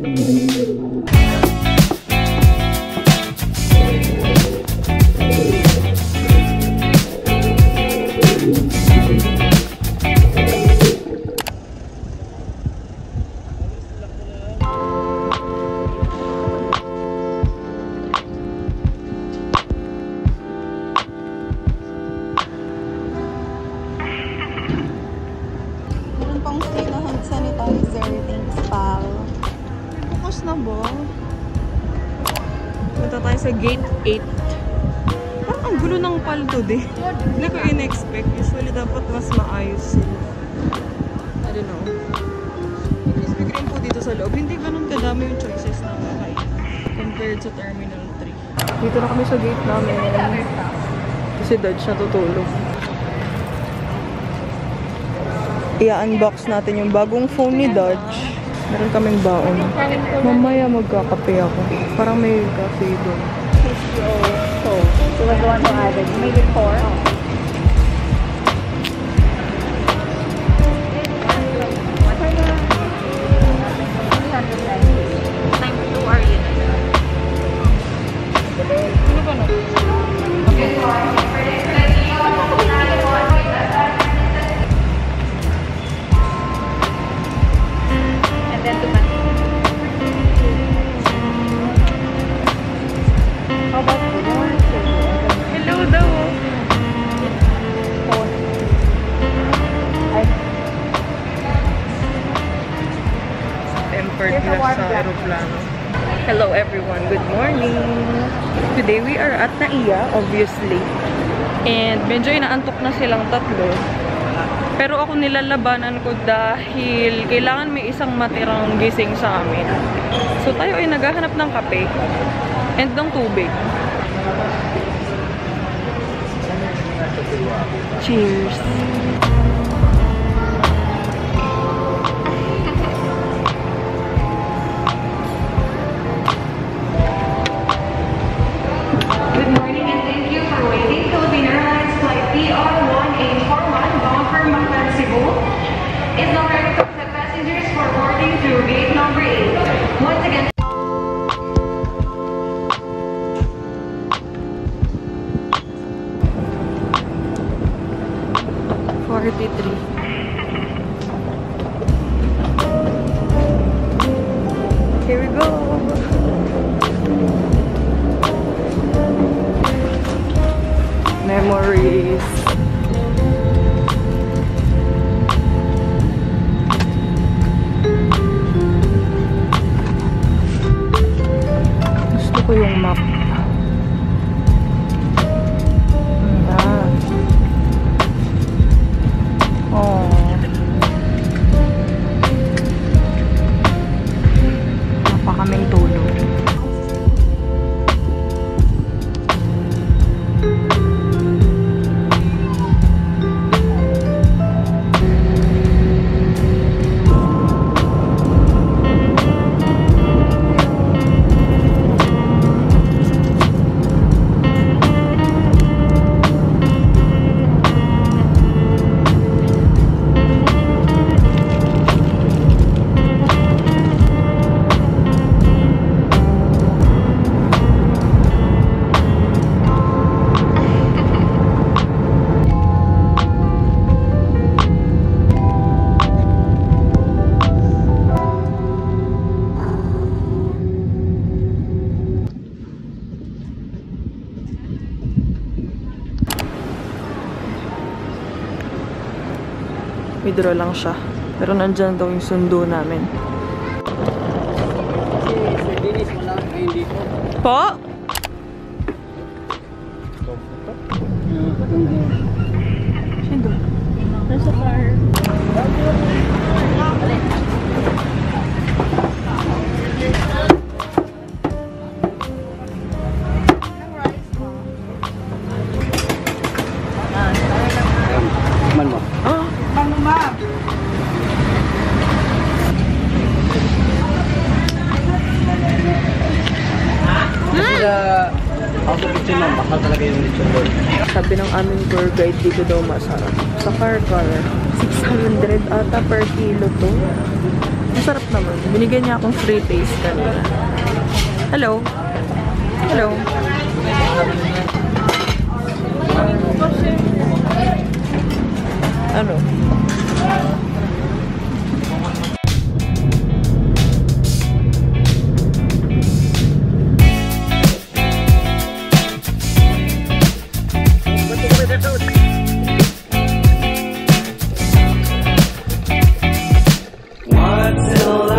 Meron sanitizer. Thanks, pal. May bukas na ba? Punta tayo sa gate 8. Parang ang gulo ng paldo, di. Hindi ko in-expect. Usually, dapat mas maayos sila. I don't know. Krispy Kreme po dito sa loob. Hindi ganun kadami yung choices na kakain compared sa Terminal 3. Dito na kami sa gate namin. Kasi Dodge natutulog. I-unbox natin yung bagong phone ni Dodge. Meron kaming baon. Mamaya magkakape ako. Parang may cafe doon. So, so was the one who added. You made Glass warm sa aeroplano. Hello everyone. Good morning. Today we are at Naiya, obviously. And medyo inaantok na silang tatlo. Pero ako nilalabanan ko dahil kailangan may isang matirang gising sa amin. So tayo ay naghahanap ng kape and ng tubig. Cheers! off. Withdraw lang siya. Pero nandyan daw yung sundo namin. Po? Sino? Nasa car. Bakal talaga yung lechon boy. sabi ng aming tour guide dito daw masarap. Sa car. 600 ata per kilo to. Masarap naman. Binigyan niya akong free taste kanina. Hello? Hello? Ano? oh